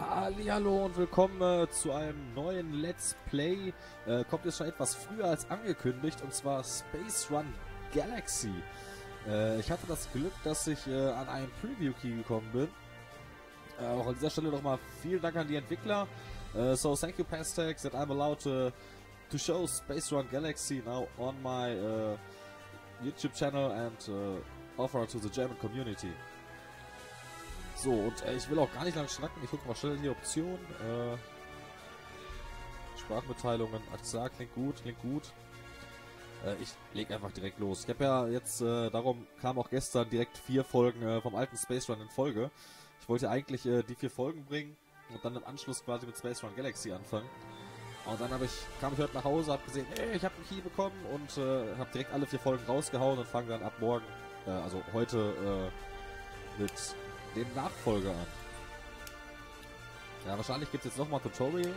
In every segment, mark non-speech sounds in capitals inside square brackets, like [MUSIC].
Hallo und willkommen äh, zu einem neuen Let's Play. Äh, kommt jetzt schon etwas früher als angekündigt und zwar Space Run Galaxy. Äh, ich hatte das Glück, dass ich äh, an einen Preview Key gekommen bin. Äh, auch an dieser Stelle nochmal vielen Dank an die Entwickler. Äh, so thank you Pastex that I'm allowed to, to show Space Run Galaxy now on my YouTube channel and offer to the German community. So, und äh, ich will auch gar nicht lange schnacken. Ich gucke mal schnell in die Option. Äh, Sprachmitteilungen. Akzar klingt gut, klingt gut. Äh, ich leg einfach direkt los. Ich habe ja jetzt, äh, darum kam auch gestern direkt vier Folgen äh, vom alten Space Run in Folge. Ich wollte eigentlich äh, die vier Folgen bringen und dann im Anschluss quasi mit Space Run Galaxy anfangen. Und dann ich, kam ich heute nach Hause, habe gesehen, ey, ich habe einen Key bekommen und äh, habe direkt alle vier Folgen rausgehauen und fange dann ab morgen, äh, also heute, äh, mit den Nachfolger an. Ja, wahrscheinlich gibt es jetzt nochmal Tutorial.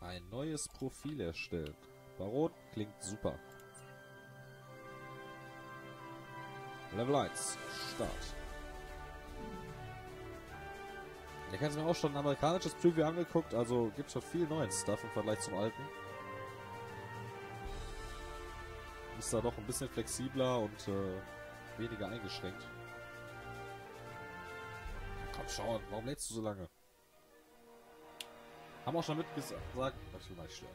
Ein neues Profil erstellen. Baron klingt super. Level 1. Start. Ich habe mir auch schon ein amerikanisches Preview angeguckt, also gibt schon viel neuen Stuff im Vergleich zum alten. Ist da doch ein bisschen flexibler und äh, weniger eingeschränkt. Komm schon, warum lädst du so lange? Haben auch schon mitgesagt, ich will mal stören.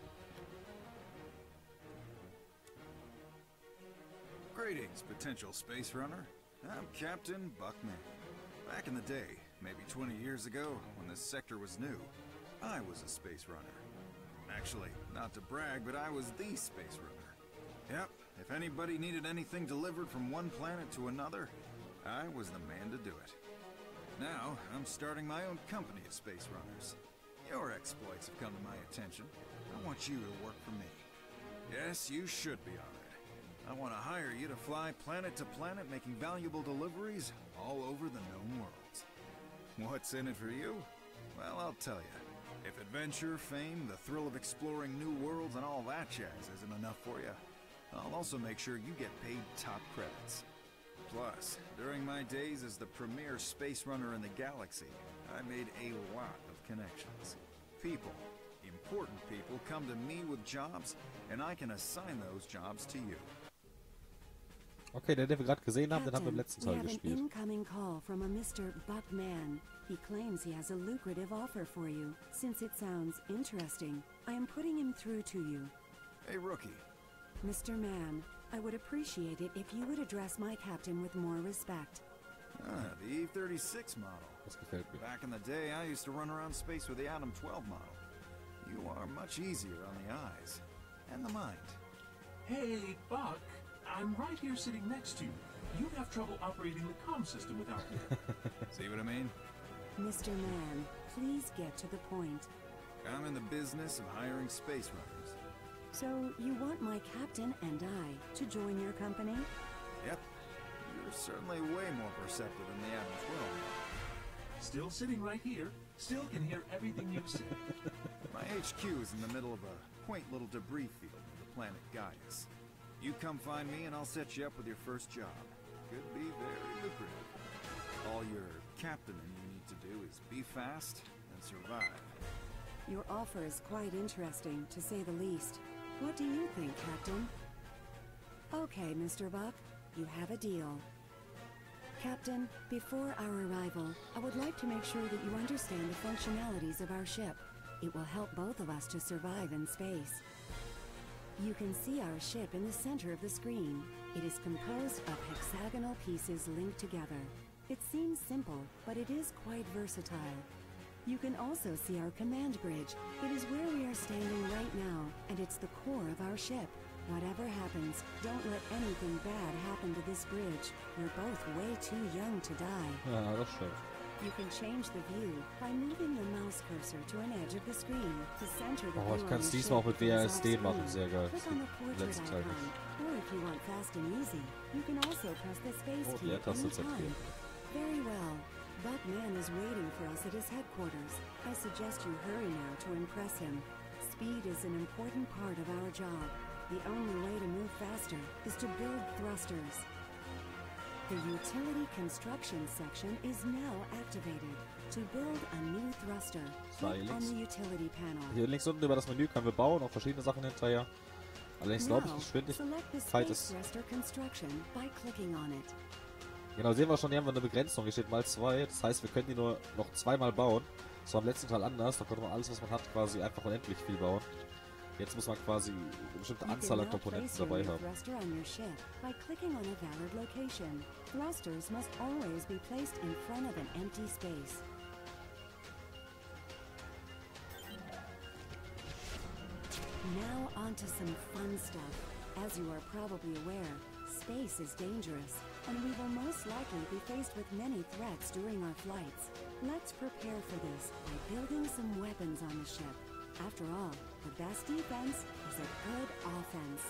Greetings, potential space runner. I'm Captain Buckman. Back in the day, maybe 20 years ago, when this sector was new, I was a space runner. Actually, not to brag, but I was the space runner. Yep, if anybody needed anything delivered from one planet to another, I was the man to do it. Now, I'm starting my own company of space runners. Your exploits have come to my attention. I want you to work for me. Yes, you should be honored. I want to hire you to fly planet to planet making valuable deliveries all over the known worlds. What's in it for you? Well, I'll tell you. If adventure, fame, the thrill of exploring new worlds, and all that jazz isn't enough for you, I'll also make sure you get paid top credits. Plus, during my days as the premier space runner in the galaxy, I made a lot of connections. People, important people, come to me with jobs, and I can assign those jobs to you. Okay, den, den wir gerade gesehen haben, den haben wir im letzten Teil gespielt. An incoming call from a Mr. Buckman. He claims he has a lucrative offer for you. Since it sounds interesting, I am putting him through to you. Hey, rookie. Mr. Mann, I would appreciate it if you would address my captain with more respect. Ah, the E-36 model. Das gefällt mir. Back in the day, I used to run around space with the Atom 12 model. You are much easier on the eyes. And the mind. Hey, Buck. I'm right here sitting next to you. You'd have trouble operating the comm system without me. [LAUGHS] See what I mean? Mr. Mann, please get to the point. I'm in the business of hiring space runners. So, you want my captain and I to join your company? Yep. You're certainly way more perceptive than the average 12. Still sitting right here. Still can hear everything you say. [LAUGHS] My HQ is in the middle of a quaint little debris field of the planet Gaius. You come find me and I'll set you up with your first job. Could be very lucrative. All your captaining you need to do is be fast and survive. Your offer is quite interesting, to say the least. What do you think, Captain? Okay, Mr. Buck, you have a deal. Captain, before our arrival, I would like to make sure that you understand the functionalities of our ship. It will help both of us to survive in space. You can see our ship in the center of the screen. It is composed of hexagonal pieces linked together. It seems simple, but it is quite versatile. You can also see our command bridge. It is where we are standing right now, and it's the core of our ship. Whatever happens, don't let anything bad happen to this bridge. We're both way too young to die. Ja, das stimmt. You can change the view by moving the mouse cursor to an edge of the screen to center the Oh, ich kann es diesmal auch mit WASD machen, sehr geil. Click on the portrait Letzten Teil icon. nicht. Or if you want fast and easy, you can also press the space Oh, key die at Taste any Z time. geben. Very well. Buckman is waiting for us at his headquarters. I suggest you hurry now to impress him. Speed is an important part of our job. The only way to move faster is to build thrusters. The utility construction section is now activated. To build a new thruster, click on the utility panel. Hier links unten über das Menü können wir bauen, auch verschiedene Sachen hinterher. Allerdings glaube ich, Now, die select the Geschwindigkeit space thruster construction by clicking on it. Genau, sehen wir schon, hier haben wir eine Begrenzung. Hier steht mal zwei. Das heißt, wir können die nur noch zweimal bauen. Das war im letzten Teil anders. Da konnte man alles, was man hat, quasi einfach unendlich viel bauen. Jetzt muss man quasi eine bestimmte Anzahl an Komponenten dabei haben. Now on to some fun stuff. As you are probably aware, space is dangerous, and we will most likely be faced with many threats during our flights. Let's prepare for this by building some weapons on the ship. After all, the best defense is a good offense.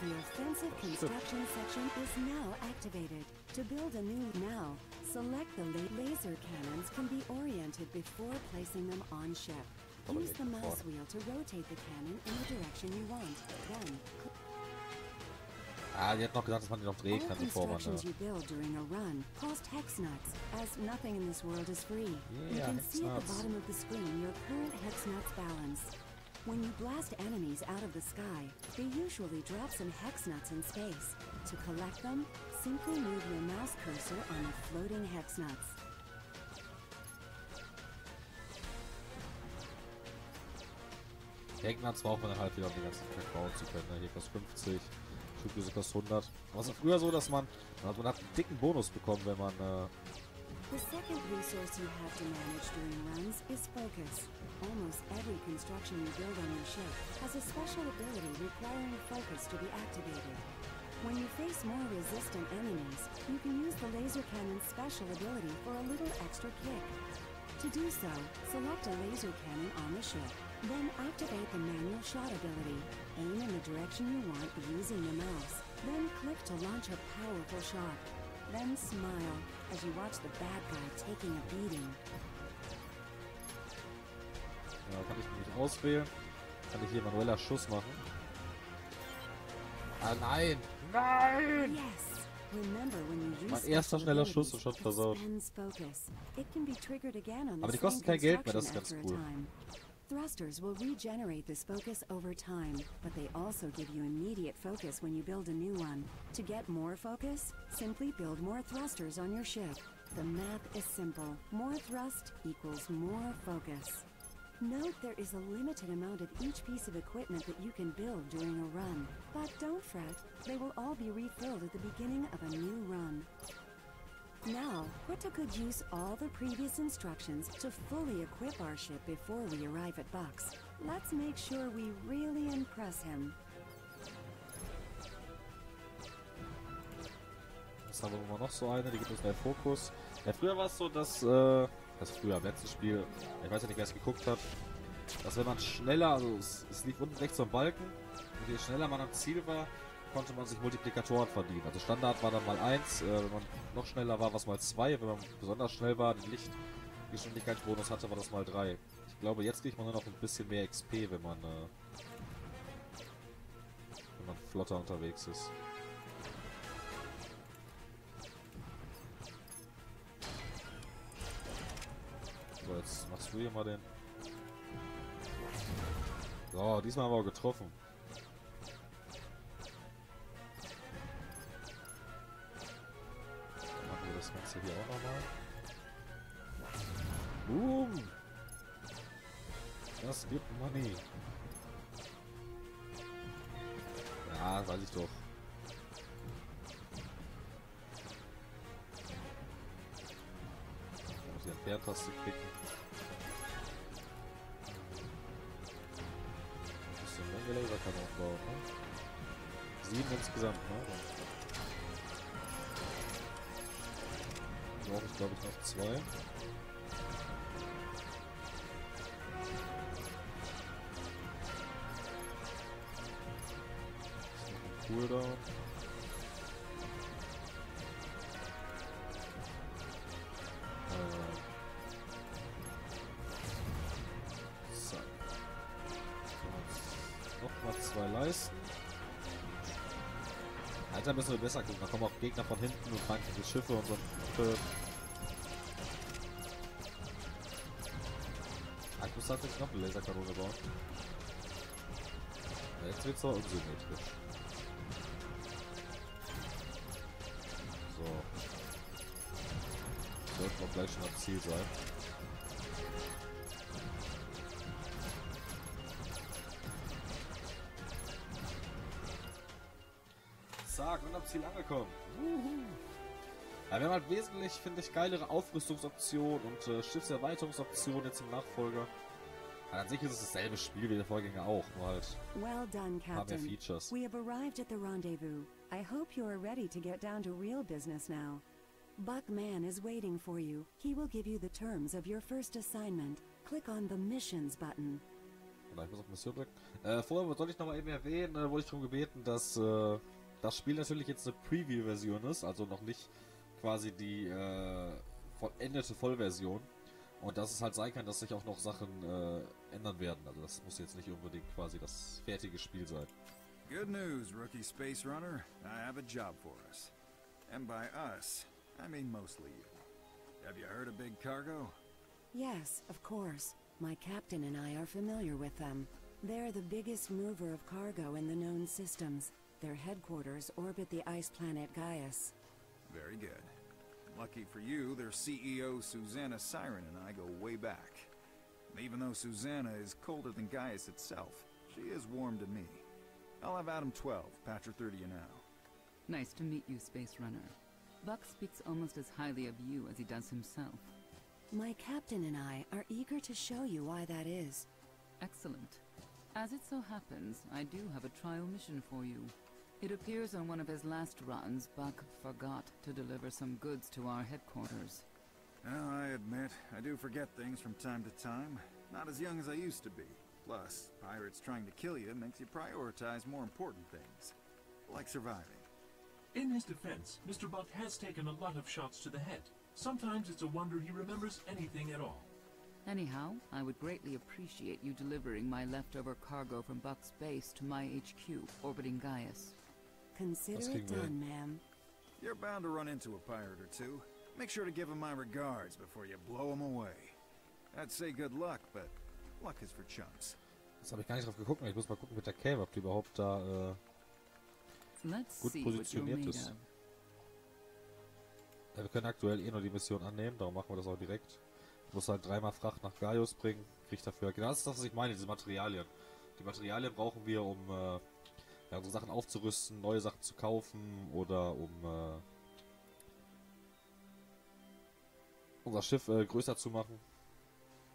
The offensive construction section is now activated. To build a new now, select the la- laser cannons can be oriented before placing them on ship. Use the mouse wheel to rotate the cannon in the direction you want. Then, Ah, die hat noch gesagt, dass man die noch drehen kann, hex nuts, is free. you Yeah, hex nuts. hex nuts balance. When you blast enemies out of the sky, they usually drop some hex nuts in space. To collect them, simply move your mouse cursor on the floating hex nuts. Hangnuts braucht man dann halt wieder, um den ganzen bauen zu können. Ne? Hier kostet 50, Schubdüse kostet 100. War es früher so, dass man... Man hat einen dicken Bonus bekommen, wenn man... Äh, The second resource you have to manage during runs is focus. Almost every construction you build on your ship has a special ability requiring focus to be activated. When you face more resistant enemies, you can use the laser cannon's special ability for a little extra kick. To do so, select a laser cannon on the ship, then activate the manual shot ability. Aim in the direction you want using the mouse, then click to launch a powerful shot. Then smile as you watch the bad guy taking a beating. ja, kann ich mich auswählen. Kann ich hier manueller Schuss machen. Ah, nein! Nein! Yes! Remember when you use Mein erster schneller Schuss und schon versaut. Aber die kosten kein Geld mehr, das ist ganz cool. Thrusters will regenerate this focus over time, but they also give you immediate focus when you build a new one. To get more focus, simply build more thrusters on your ship. The math is simple. More thrust equals more focus. Note there is a limited amount of each piece of equipment that you can build during a run. But don't fret, they will all be refilled at the beginning of a new run. Now, put good use all the previous instructions to fully equip our ship before we arrive at Bucks. Let's make sure we really impress him. Was haben wir immer noch so eine? Die gibt uns mehr Fokus. Ja, früher war es so, dass, äh, das früher im Spiel, ich weiß ja nicht, wer es geguckt hat, dass wenn man schneller, also es, es lief unten rechts ein Balken, und je schneller man am Ziel war, konnte man sich Multiplikatoren verdienen. Also Standard war dann mal 1, äh, wenn man noch schneller war, war es mal 2, wenn man besonders schnell war, den Lichtgeschwindigkeitsbonus hatte, war das mal 3. Ich glaube, jetzt kriegt man nur noch ein bisschen mehr XP, wenn man, äh, wenn man flotter unterwegs ist. So, jetzt machst du hier mal den. So, diesmal haben wir getroffen. Ganze hier auch nochmal. Boom! Das gibt Money. Ja, weiß ich doch. Da muss ich die Entferntaste klicken. Ein bisschen Menge Laserkanonen bauen, ne? Sieben insgesamt, ne? Brauche ich glaube ich noch zwei. Äh. Müssen wir besser gucken. Da kommen auch Gegner von hinten und fangen die Schiffe und so. Und, ah, ich muss tatsächlich noch eine Laserkanone bauen. Jetzt wird's doch unsymmetrisch. So. Sollten wir gleich schon am Ziel sein. Ziel angekommen. Ja, wir haben halt wesentlich, finde ich, geilere Aufrüstungsoptionen und äh, Schiffserweiterungsoptionen jetzt im Nachfolger. Ja, an sich ist es dasselbe Spiel wie der Vorgänger auch, nur halt Well done, ein paar mehr Captain. Features. We have arrived at the rendezvous. I hope you are ready to get down to real business now. Buckman is waiting for you. He will give you the terms of your first assignment. Click on the Missions button. Oder ich muss auf Mission drücken. Äh, vorher soll ich nochmal eben erwähnen, äh, wurde ich darum gebeten, dass äh, das Spiel natürlich jetzt eine Preview-Version ist, also noch nicht quasi die äh, vollendete Vollversion. Und dass es halt sein kann, dass sich auch noch Sachen äh, ändern werden. Also das muss jetzt nicht unbedingt quasi das fertige Spiel sein. Good news, rookie space runner. I have a job for us. And by us, I mean mostly you. Have you heard of Big Cargo? Yes, of course. My captain and I are familiar with them. They're the biggest mover of cargo in the known systems. Their headquarters orbit the ice planet Gaius. Very good. Lucky for you, their CEO Susanna Siren and I go way back. Even though Susanna is colder than Gaius itself, she is warm to me. I'll have Adam 12, Patcher 30 you now. Nice to meet you, Space Runner. Buck speaks almost as highly of you as he does himself. My captain and I are eager to show you why that is. Excellent. As it so happens, I do have a trial mission for you. It appears on one of his last runs, Buck forgot to deliver some goods to our headquarters. Well, I admit, I do forget things from time to time. Not as young as I used to be. Plus, pirates trying to kill you makes you prioritize more important things. Like surviving. In his defense, Mr. Buck has taken a lot of shots to the head. Sometimes it's a wonder he remembers anything at all. Anyhow, I would greatly appreciate you delivering my leftover cargo from Buck's base to my HQ, orbiting Gaius. Consider it done, ma'am. You're bound to run into a pirate or two. Make sure to give him my regards before you blow him away. I'd say good luck, but luck is for chumps. Das habe ich gar nicht drauf geguckt. Ich muss mal gucken mit der Cave, ob die überhaupt da... Äh, Let's Gut see what you're positioniert ist. ja, wir können aktuell eh nur die Mission annehmen, darum machen wir das auch direkt. Ich muss halt dreimal Fracht nach Gaius bringen, krieg dafür... Genau das ist das, was ich meine, diese Materialien. Die Materialien brauchen wir, um äh, ja, unsere Sachen aufzurüsten, neue Sachen zu kaufen oder um äh, unser Schiff äh, größer zu machen.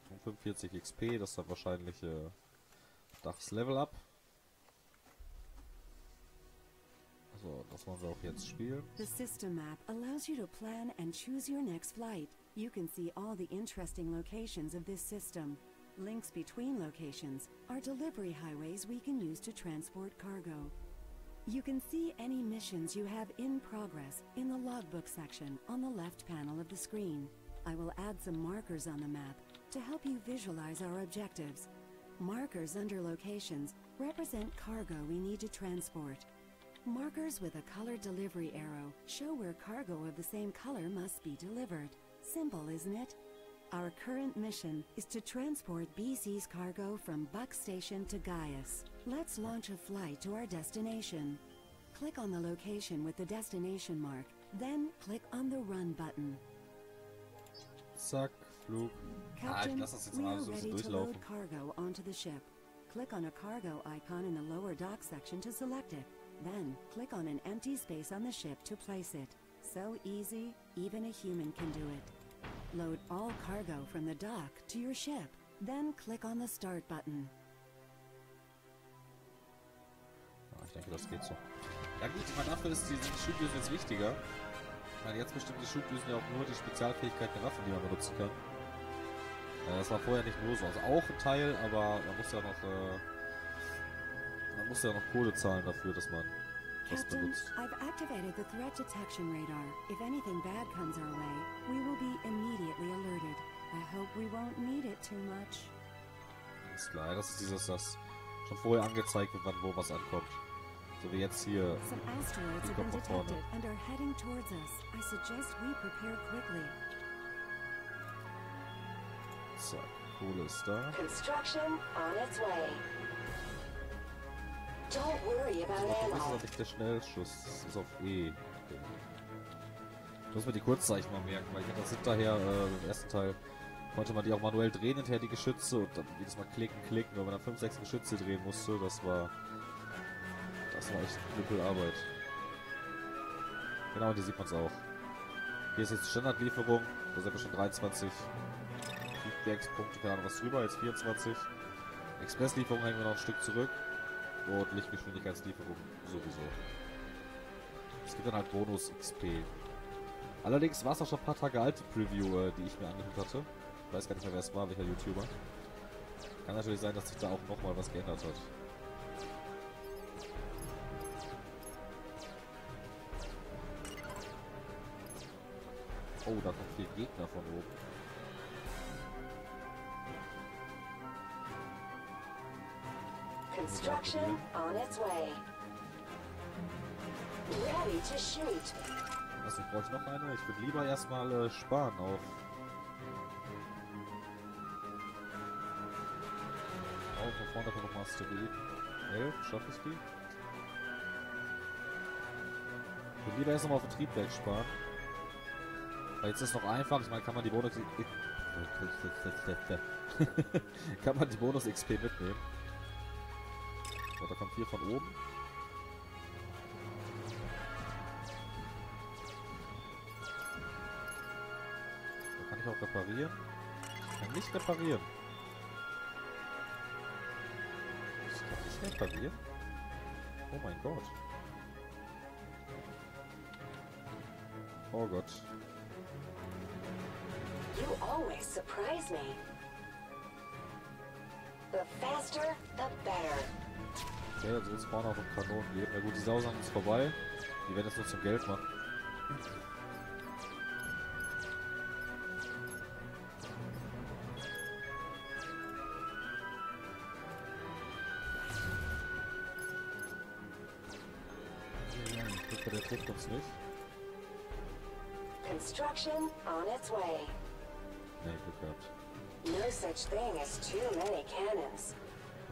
Um 45 XP, das ist dann wahrscheinlich äh, das Level Up. So, das wollen wir auch jetzt spielen. The system map allows you to plan and choose your next flight. You can see all the interesting locations of this system. Links between locations are delivery highways we can use to transport cargo. You can see any missions you have in progress in the logbook section on the left panel of the screen. I will add some markers on the map to help you visualize our objectives. Markers under locations represent cargo we need to transport. Markers with a colored delivery arrow show where cargo of the same color must be delivered. Simple, isn't it? Our current mission is to transport BC's cargo from Buck Station to Gaius. Let's launch a flight to our destination. Click on the location with the destination mark, then click on the Run button. Zack, Flug. Ah, Captain, lasse das jetzt we are so ready to load cargo onto the ship. Click on a cargo icon in the lower dock section to select it. Then, click on an empty space on the ship to place it. So easy, even a human can do it. Load all cargo from the dock to your ship. Then click on the Start button. Ich denke, das geht so. Ja gut, ich meine, dafür ist die Schubdüsen jetzt wichtiger. Ich meine, jetzt bestimmt die Schubdüsen ja auch nur die Spezialfähigkeit der Waffen, die man benutzen kann. Äh, das war vorher nicht nur so. Also auch ein Teil, aber man muss ja noch, äh, man muss ja noch Kohle zahlen dafür, dass man Captain. I've activated the threat detection radar. If anything bad comes our way, we will be immediately alerted. I hope we won't need it too much. Alles klar, das ist dieses, das schon vorher angezeigt wird, wann wo was ankommt. So wie jetzt hier. Some asteroids have been kommt von vorne. detected and are heading towards us. I suggest we prepare quickly. Zack, Kohle ist da. Construction on its way. Das ist doch nicht der Schnellschuss. Das ist auf E. Ich muss mir die Kurzzeichen mal merken, weil ich hatte das hinterher, äh, im ersten Teil, konnte man die auch manuell drehen hinterher, die Geschütze, und dann jedes Mal klicken, klicken, weil man dann 5, 6 Geschütze drehen musste. Das war. Das war echt eine Arbeit. Genau, und hier sieht man es auch. Hier ist jetzt Standardlieferung. Da sind wir schon 23 Feedbackspunkte, keine Ahnung was drüber, jetzt 24. Expresslieferung hängen wir noch ein Stück zurück. Und Lichtgeschwindigkeitslieferung sowieso. Es gibt dann halt Bonus XP. Allerdings war es auch schon ein paar Tage alte Preview, äh, die ich mir angehört hatte. Ich weiß gar nicht mehr, wer es war, welcher YouTuber. Kann natürlich sein, dass sich da auch nochmal was geändert hat. Oh, da kommt viel Gegner von oben. Construction on its way. Ready to shoot. Was, ich brauche noch eine? Ich würde lieber erstmal äh, sparen auf. Oh, von vorne kommt nochmal Asteroiden. 11, schaffe ich die? Ich würde lieber erst nochmal auf den Triebwerk sparen. Weil jetzt ist es noch einfach, ich meine, kann man die Bonus... [LAUGHS] kann man die Bonus XP mitnehmen. So, da kommt hier von oben. Da kann ich auch reparieren. Ich kann nicht reparieren. Ich kann nicht reparieren? Oh mein Gott. Oh Gott. You always surprise me. The faster, the better. Okay, also jetzt vorne auf dem Kanonen geben. Na gut, die Sau sind uns vorbei. Die werden es nur zum Geld machen. Ja, der trifft uns nicht. Construction on its way. Nee, Glück gehabt. No such thing as too many cannons.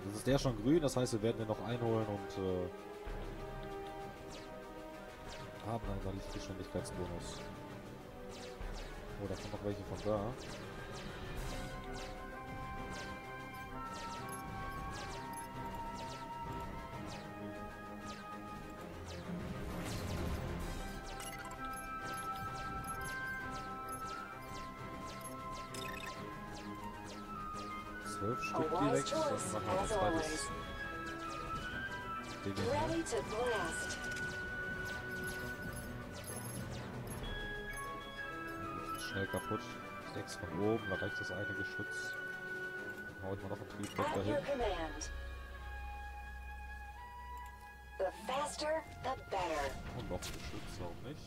Jetzt ist der schon grün, das heißt, wir werden den noch einholen und äh, haben dann einen Lichtgeschwindigkeitsbonus. Oh, da kommen noch welche von da. Schnell kaputt. Sechs von oben, da reicht das eine Geschütz. Dann hau ich mal noch ein Triebwerk dahin. command. The faster, the better. Und noch ein Geschütz, warum nicht?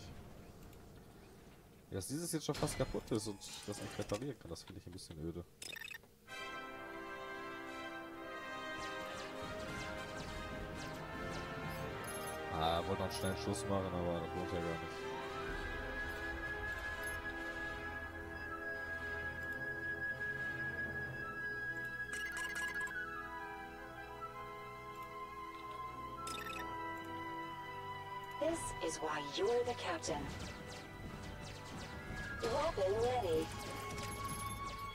Ja, dass dieses jetzt schon fast kaputt ist und das nicht reparieren kann, das finde ich ein bisschen öde. Ah, wollte noch einen schnellen Schuss machen, aber das lohnt ja gar nicht. This is why you're the captain. Weapon ready.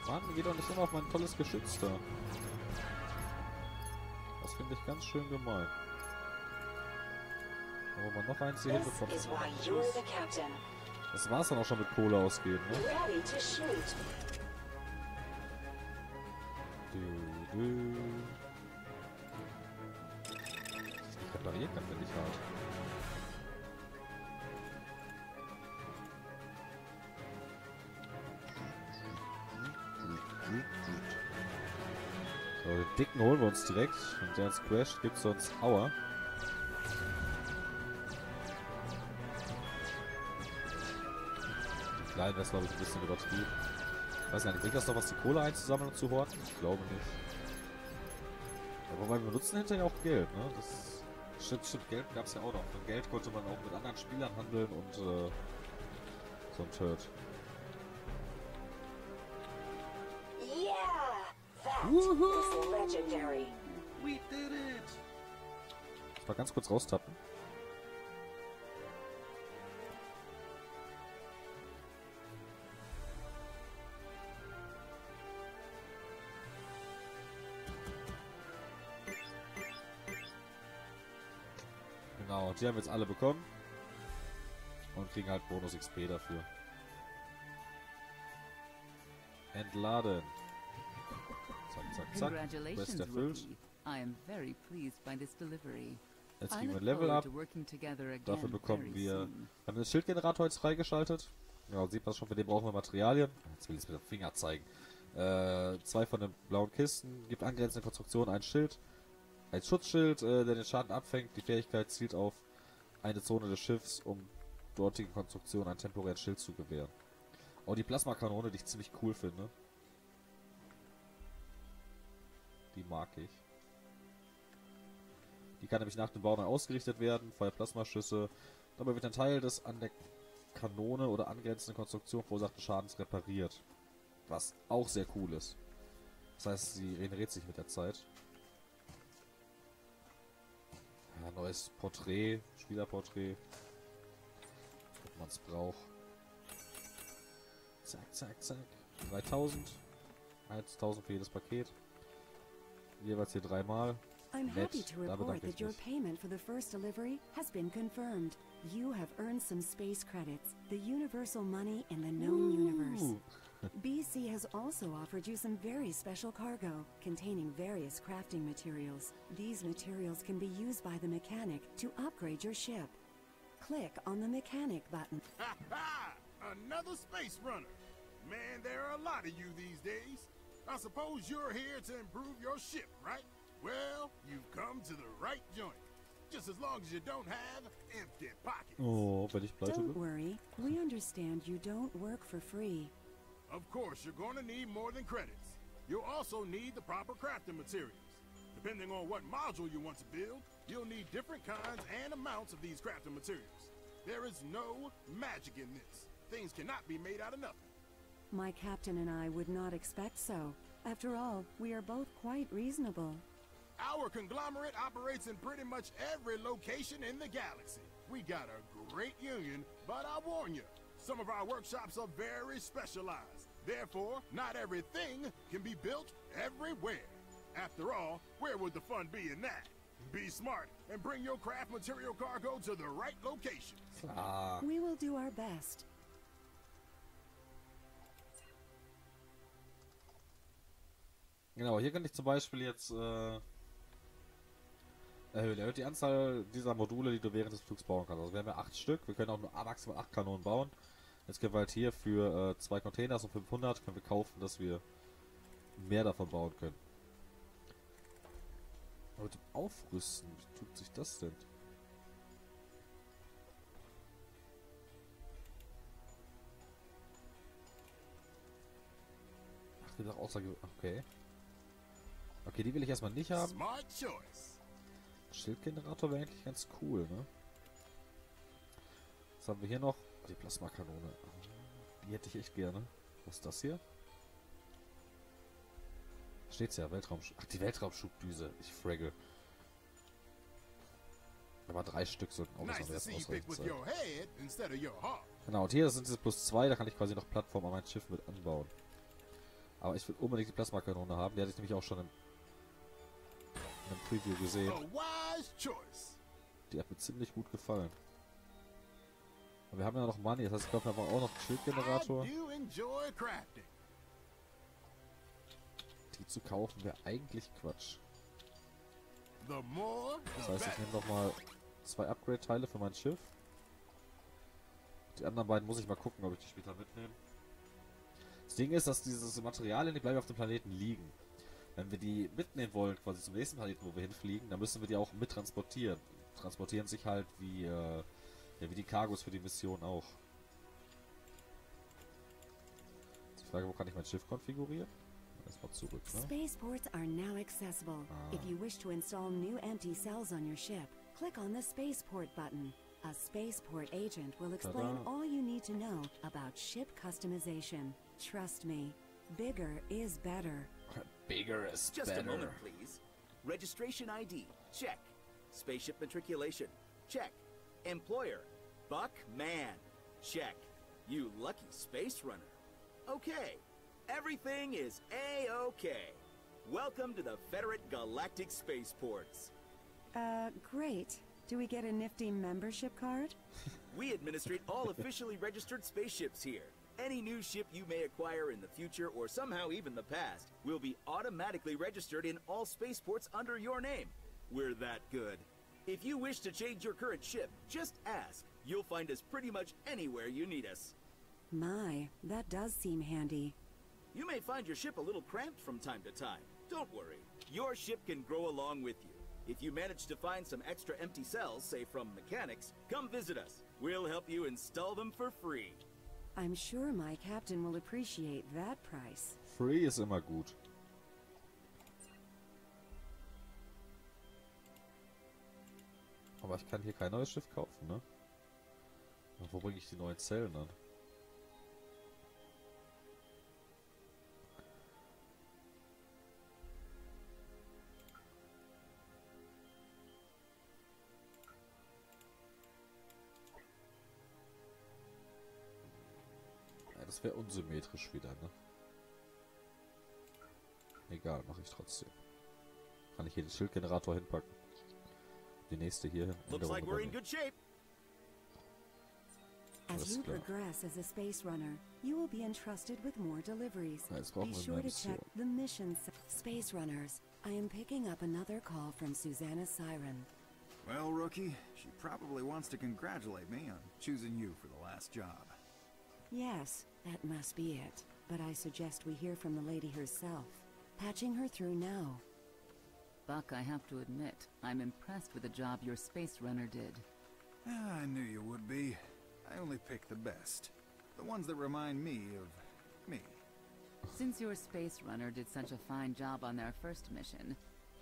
Mann, geh doch nicht immer auf mein tolles Geschütz da. Das finde ich ganz schön gemein. Aber man noch eins hier hinbekommt. Das war's dann auch schon mit Kohle ausgeben, ne? Direkt. Und der uns crasht, gibt's uns Aua. Kleinen wäre glaube ich ein bisschen übertrieben. Ich weiß gar nicht, bringt das noch was, die Kohle einzusammeln und zu horten? Ich glaube nicht. Aber wobei wir benutzen hinterher auch Geld, ne? Das Stimmt, stimmt, Geld gab es ja auch noch. Mit Geld konnte man auch mit anderen Spielern handeln und äh, so ein Turd. Yeah! That is legendary. We did it! Ich mal ganz kurz raustappen. Genau, und die haben wir jetzt alle bekommen. Und kriegen halt Bonus XP dafür. Entladen. Zack, zack, zack. Quest Congratulations, erfüllt. I am very pleased by this delivery. Jetzt kriegen wir Level up. again Dafür bekommen wir. Haben wir den Schildgenerator jetzt freigeschaltet? Ja, sieht man schon, für den brauchen wir Materialien. Jetzt will ich es mit dem Finger zeigen. Äh, zwei von den blauen Kisten, gibt angrenzende Konstruktionen ein Schild. Ein Schutzschild, äh, der den Schaden abfängt. Die Fähigkeit zielt auf eine Zone des Schiffs, um dortigen Konstruktionen ein temporäres Schild zu gewähren. Auch die Plasmakanone, die ich ziemlich cool finde. Die mag ich. Die kann nämlich nach dem Bau neu ausgerichtet werden, feuert Plasmaschüsse. Dabei wird ein Teil des an der Kanone oder angrenzenden Konstruktion verursachten Schadens repariert. Was auch sehr cool ist. Das heißt, sie regeneriert sich mit der Zeit. Ja, neues Porträt, Spielerporträt. Ob man es braucht. Zack, zack, zack. 3000. 1000 für jedes Paket. Jeweils hier dreimal. I'm happy to report that your payment for the first delivery has been confirmed. You have earned some space credits, the universal money in the known universe. [LAUGHS] BC has also offered you some very special cargo containing various crafting materials. These materials can be used by the mechanic to upgrade your ship. Click on the mechanic button. [LAUGHS] Ha ha! Another space runner. Man, there are a lot of you these days. I suppose you're here to improve your ship, right? Well, you've come to the right joint. Just as long as you don't have empty pockets. Oh, but ich pleite Don't worry, we understand you don't work for free. Of course, you're going to need more than credits. You'll also need the proper crafting materials. Depending on what module you want to build, you'll need different kinds and amounts of these crafting materials. There is no magic in this. Things cannot be made out of nothing. My captain and I would not expect so. After all, we are both quite reasonable. Our conglomerate operates in pretty much every location in the galaxy. We got a great union, but I warn you, some of our workshops are very specialized. Therefore, not everything can be built everywhere. After all, where would the fun be in that? Be smart and bring your craft material cargo to the right location. Klar. We will do our best. Genau, hier kann ich zum Beispiel jetzt äh, erhöhen. Erhöht die Anzahl dieser Module, die du während des Flugs bauen kannst. Also wir haben ja acht Stück. Wir können auch nur maximal acht Kanonen bauen. Jetzt können wir halt hier für äh, Containers und 500 können wir kaufen, dass wir mehr davon bauen können. Aber mit dem Aufrüsten, wie tut sich das denn? Ach, die doch außerge... Okay. Okay, die will ich erstmal nicht haben. Smart choice. Schildgenerator wäre eigentlich ganz cool, ne? Was haben wir hier noch? Die Plasmakanone. Die hätte ich echt gerne. Was ist das hier? Steht's ja, Weltraumschub. Ach, die Weltraumschubdüse. Ich fraggle. Aber drei Stück sollten auch Nice pick ausreichend sein. Genau, und hier sind es plus zwei, da kann ich quasi noch Plattform an mein Schiff mit anbauen. Aber ich will unbedingt die Plasmakanone haben, die hatte ich nämlich auch schon im, im Preview gesehen. Wise choice. Die hat mir ziemlich gut gefallen. Und wir haben ja noch Money, das heißt, ich kaufe einfach auch noch einen Schildgenerator. Die zu kaufen wäre eigentlich Quatsch. Das heißt, ich nehme nochmal zwei Upgrade-Teile für mein Schiff. Die anderen beiden muss ich mal gucken, ob ich die später mitnehme. Das Ding ist, dass diese Materialien, die bleiben auf dem Planeten liegen. Wenn wir die mitnehmen wollen, quasi zum nächsten Planeten, wo wir hinfliegen, dann müssen wir die auch mittransportieren. Transportieren sich halt wie, äh, ja, wie die Cargos für die Mission auch. Die Frage, wo kann ich mein Schiff konfigurieren? Erstmal zurück, ne? Spaceports are now accessible. If you wish to install new empty cells on your ship, Click on the spaceport button. A spaceport agent will explain Ta-da. all you need to know about ship customization. Trust me, bigger is better. [LAUGHS] Bigger is Just a moment, please. Registration ID, check. Spaceship matriculation, check. Employer, Buckman, check. You lucky space runner. Okay, everything is A-okay. Welcome to the Federate Galactic Spaceports. Uh, great. Do we get a nifty membership card? [LAUGHS] We administrate all officially registered spaceships here. Any new ship you may acquire in the future or somehow even the past will be automatically registered in all spaceports under your name. We're that good. If you wish to change your current ship, just ask. You'll find us pretty much anywhere you need us. My, that does seem handy. You may find your ship a little cramped from time to time. Don't worry. Your ship can grow along with you. If you manage to find some extra empty cells, say from mechanics, come visit us. We'll help you install them for free. I'm sure my captain will appreciate that price. Free ist immer gut. Aber ich kann hier kein neues Schiff kaufen, ne? Wo bringe ich die neuen Zellen an? Das wäre unsymmetrisch wieder, ne? Egal, mache ich trotzdem. Kann ich hier den Schildgenerator hinpacken? Die nächste hier. Looks like we're in good shape. As you progress as a space runner, you will be entrusted with more deliveries. Ja, jetzt brauchen Be wir sure to check the mission. Space runners, I am picking up another call from Susanna Siren. Well, rookie, she probably wants to congratulate me on choosing you for the last job. Yes, that must be it. But I suggest we hear from the lady herself. Patching her through now. Buck, I have to admit, I'm impressed with the job your space runner did. Ah, I knew you would be. I only pick the best. The ones that remind me of me. Since your space runner did such a fine job on their first mission,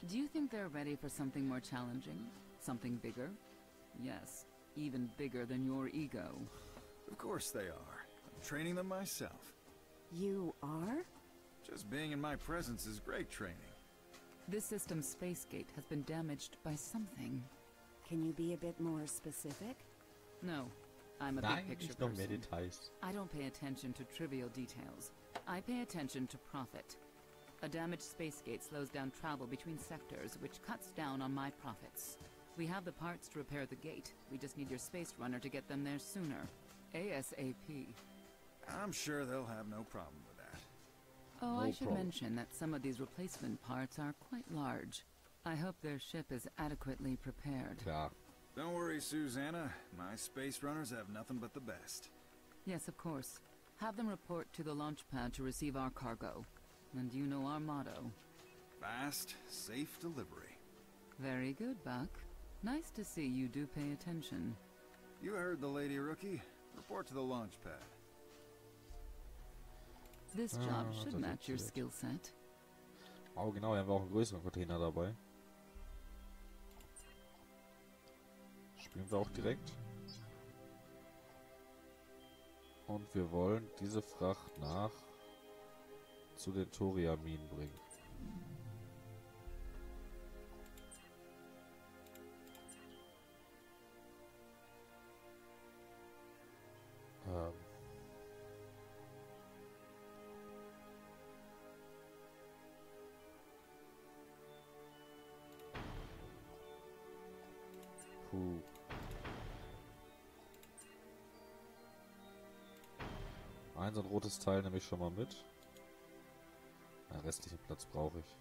do you think they're ready for something more challenging? Something bigger? Yes, even bigger than your ego. Of course they are. I'm training them myself. You are? Just being in my presence is great training. This system's space gate has been damaged by something. Can you be a bit more specific? No, I'm a Nein, big picture nicht noch mehr person. Details. I don't pay attention to trivial details. I pay attention to profit. A damaged space gate slows down travel between sectors, which cuts down on my profits. We have the parts to repair the gate. We just need your space runner to get them there sooner. ASAP. I'm sure they'll have no problem with that. Oh, No I should problem. mention that some of these replacement parts are quite large. I hope their ship is adequately prepared. Klar. Don't worry, Susanna. My space runners have nothing but the best. Yes, of course. Have them report to the launch pad to receive our cargo. And you know our motto. Fast, safe delivery. Very good, Buck. Nice to see you do pay attention. You heard the lady, rookie. Report to the launch pad. This Ah, job should das match your skill set. Oh, genau, hier haben wir auch einen größeren Container dabei. Spielen wir auch direkt. Und wir wollen diese Fracht nach zu den Toria-Minen bringen. Ähm. Ein so ein rotes Teil nehme ich schon mal mit. Den restlichen Platz brauche ich.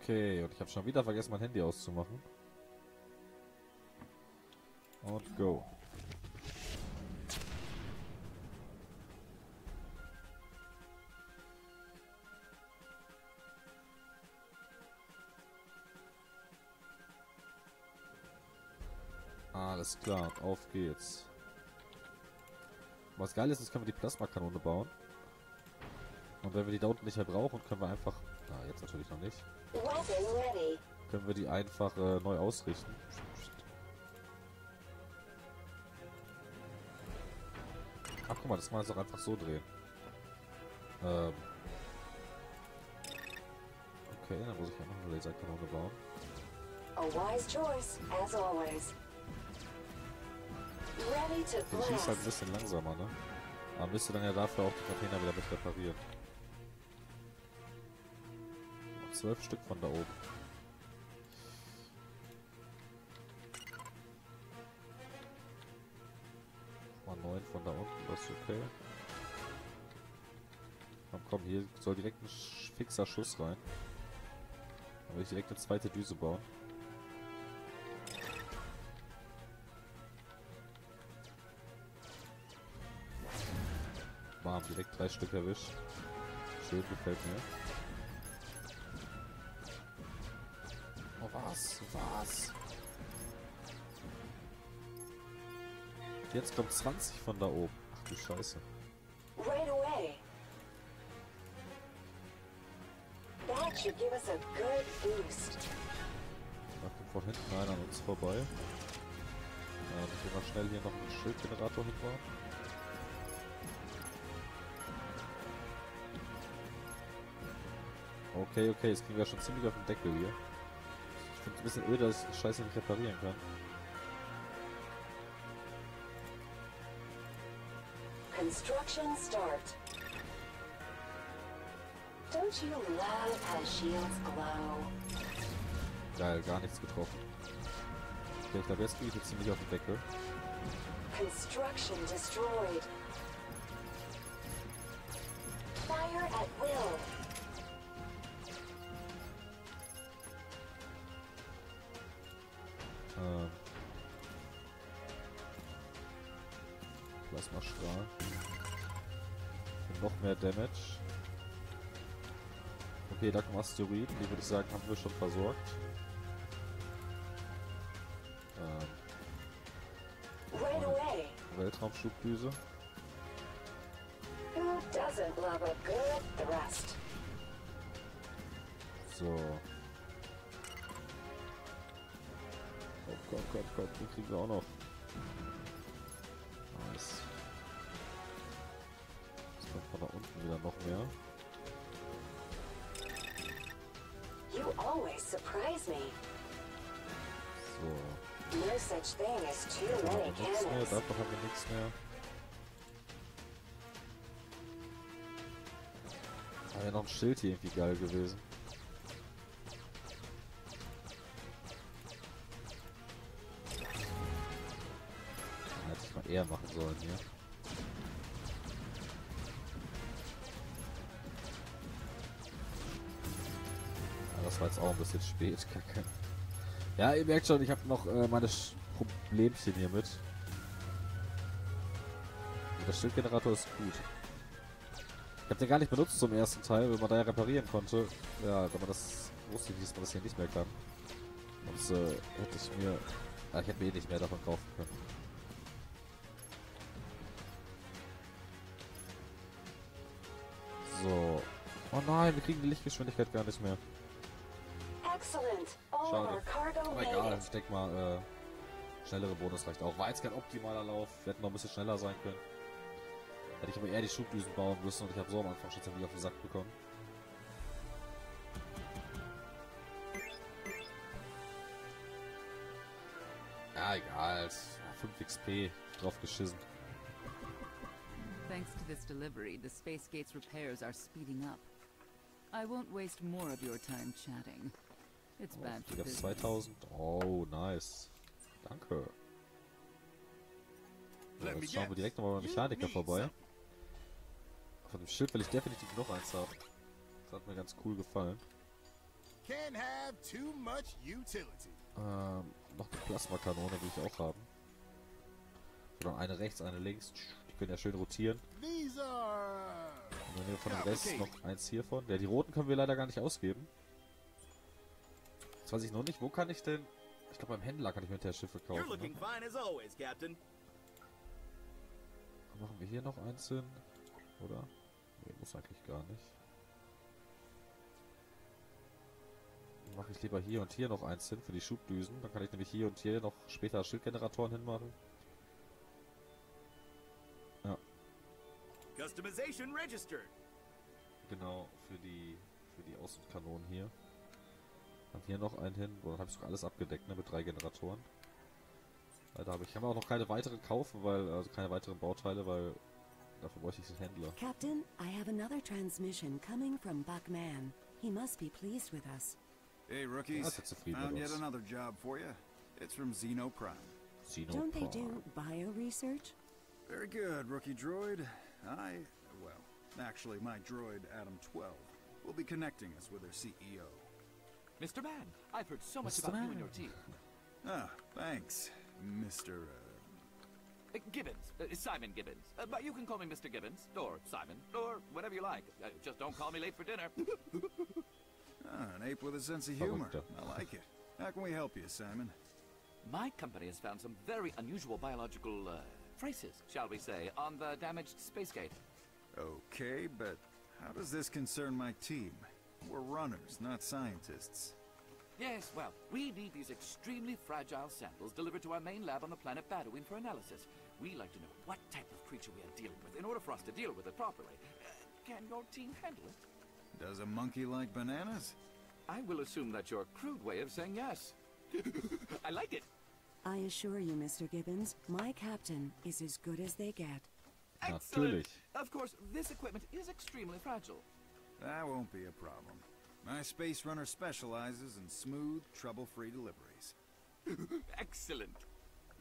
Okay, und ich habe schon wieder vergessen, mein Handy auszumachen. Und go. Alles klar, auf geht's. Was geil ist, ist, können wir die Plasmakanone bauen. Und wenn wir die da unten nicht mehr brauchen, können wir einfach Na, jetzt natürlich noch nicht. Können wir die einfach äh, neu ausrichten. Ach, guck mal, das kann man jetzt auch einfach so drehen. Ähm. Okay, dann muss ich ja noch eine Laserkanone bauen. A wise choice, as always. Die schießt halt ein bisschen langsamer, ne? Aber müsste dann ja dafür auch die Container wieder mit reparieren. Noch zwölf Stück von da oben. Mal neun von da unten, das ist okay. Komm, komm, hier soll direkt ein fixer Schuss rein. Dann will ich direkt eine zweite Düse bauen. Direkt drei Stück erwischt. Schön, gefällt mir. Oh, was? Was? Jetzt kommt 20 von da oben. Ach du Scheiße. Right away. That should give us a good boost. Da kommt von hinten einer an uns vorbei. Ja, ich will mal schnell hier noch einen Schildgenerator hinbauen. Okay, okay, jetzt kriegen wir schon ziemlich auf den Deckel hier. Ich finde es ein bisschen öde, dass ich Scheiße nicht reparieren kann. Construction start. Don't you love how shields glow? Geil, gar nichts getroffen. Okay, ich glaube, jetzt ich jetzt ziemlich auf den Deckel. Construction destroyed. Fire at will. Plasmastrahl. Für noch mehr Damage. Okay, da kommen Asteroiden. Die würde ich sagen, haben wir schon versorgt. Ähm. Weltraumschubdüse. So. Oh Gott, Gott, Gott, den kriegen wir auch noch. Nichts mehr, davon haben wir nichts mehr. Da wäre noch ein Schild hier irgendwie geil gewesen. Hätte ich mal eher machen sollen hier. Ja, das war jetzt auch ein bisschen spät, [LAUGHS] kacke. Ja, ihr merkt schon, ich habe noch äh, meine Sch Problemchen hier mit. Der Schildgenerator ist gut. Ich habe den gar nicht benutzt zum ersten Teil, weil man da ja reparieren konnte. Ja, aber das wusste ich, dass man das hier nicht mehr kann. Sonst äh, hätte ich mir... Ah, ich hätte mir eh nicht mehr davon kaufen können. So. Oh nein, wir kriegen die Lichtgeschwindigkeit gar nicht mehr. Schade. Aber egal, ich denke mal, äh, schnellere Bonus reicht auch. War jetzt kein optimaler Lauf, wir hätten noch ein bisschen schneller sein können. Hätte ich aber eher die Schubdüsen bauen müssen und ich habe so am Anfang schon ziemlich auf den Sack bekommen. Ja, egal. 5 XP, drauf geschissen. Thanks to this delivery, the Space Gate's repairs are speeding up. I won't waste more of your time chatting. It's Oh, bad for geht auf business. 2000. Oh, nice. Danke. So, jetzt schauen wir direkt nochmal beim Mechaniker vorbei. Von dem Schild will ich definitiv noch eins haben. Das hat mir ganz cool gefallen. Can't have too much utility. Ähm, noch eine Plasmakanone will ich auch haben. Oder eine rechts, eine links. Die können ja schön rotieren. Und dann nehmen wir von dem Rest noch eins hiervon. Ja, die roten können wir leider gar nicht ausgeben. Jetzt weiß ich noch nicht, wo kann ich denn... Ich glaube, beim Händler kann ich mir hinterher Schiffe kaufen. Ne? Machen wir hier noch eins hin? Oder? Nee, muss eigentlich gar nicht. mache ich lieber hier und hier noch eins hin für die Schubdüsen. Dann kann ich nämlich hier und hier noch später Schildgeneratoren hinmachen. Customization registered. Genau, für die für die Außenkanonen hier. Dann hier noch einen hin. Oder habe ich sogar alles abgedeckt, ne, mit drei Generatoren. Leider habe ich, kann mir auch noch keine weiteren kaufen, weil, also keine weiteren Bauteile, weil dafür bräuchte ich den Händler. Captain, I have another transmission coming from Buckman. He must be pleased with us. Hey, rookies. That's a zufrieden Found mit yet another job for you. It's from Xeno Prime. Xeno Don't they do bio-research? Very good, rookie droid. I, well, actually, my droid, Adam 12, will be connecting us with their CEO. Mr. Mann, I've heard so much Mr. about you and your team. Ah, thanks, Mr. Uh, Uh, Gibbons, uh, Simon Gibbons. Uh, but you can call me Mr. Gibbons, or Simon, or whatever you like. Uh, just don't call me late for dinner. [LAUGHS] ah, an ape with a sense of humor. I like it. How can we help you, Simon? My company has found some very unusual biological uh, traces, shall we say, on the damaged space gate. Okay, but how does this concern my team? We're runners, not scientists. Yes, well, we need these extremely fragile samples delivered to our main lab on the planet Badooine for analysis. We like to know what type of creature we are dealing with in order for us to deal with it properly. Uh, can your team handle it? Does a monkey like bananas? I will assume that's your crude way of saying yes. [LAUGHS] I like it. I assure you, Mr. Gibbons, my captain is as good as they get. Excellent. Of course, this equipment is extremely fragile. That won't be a problem. My Space Runner specializes in smooth, trouble-free deliveries. [LAUGHS] Excellent.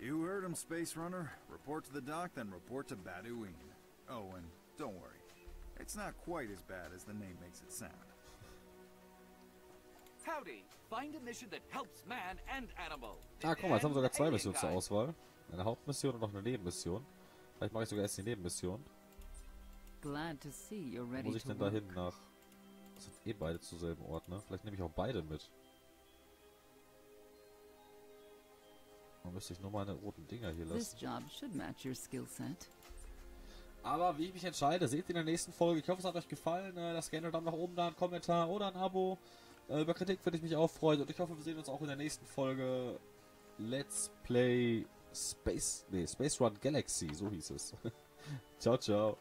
You heard him, Space Runner. Report to the dock, then report to Badooine. Oh, and don't worry. It's not quite as bad as the name makes it sound. Howdy. Find a mission that helps man and animal. Ah, guck mal, jetzt haben wir sogar zwei And Missionen zur alien Auswahl. Eine Hauptmission und noch eine Nebenmission. Vielleicht mache ich sogar erst die Nebenmission. Glad to see you're Wo ready muss ich to denn da hin work. nach... Das sind eh beide zu selben Ort, ne? Vielleicht nehme ich auch beide mit. Dann müsste ich nur meine roten Dinger hier lassen. Aber wie ich mich entscheide, seht ihr in der nächsten Folge. Ich hoffe, es hat euch gefallen. Äh, Lasst gerne einen Daumen nach oben da, einen Kommentar oder ein Abo. Äh, Über Kritik würde ich mich auch freuen. Und ich hoffe, wir sehen uns auch in der nächsten Folge Let's Play Space... Nee, Space Run Galaxy, so hieß es. [LAUGHS] ciao, ciao.